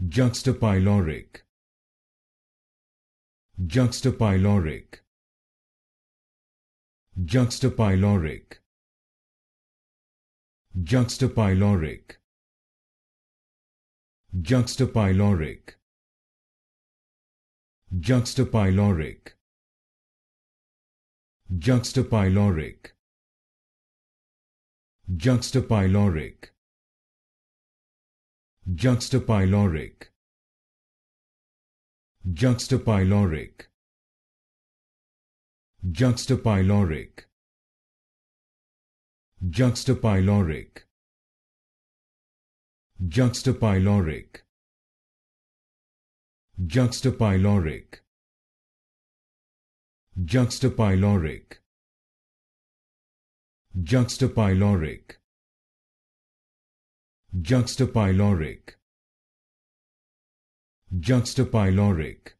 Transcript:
juxtapyloric juxtapyloric juxtapyloric juxtapyloric juxtapyloric juxtapyloric juxtapyloric juxtapyloric juxtapyloric juxtapyloric juxtapyloric juxtapyloric juxtapyloric juxtapyloric juxtapyloric juxtapyloric juxtapyloric juxtapyloric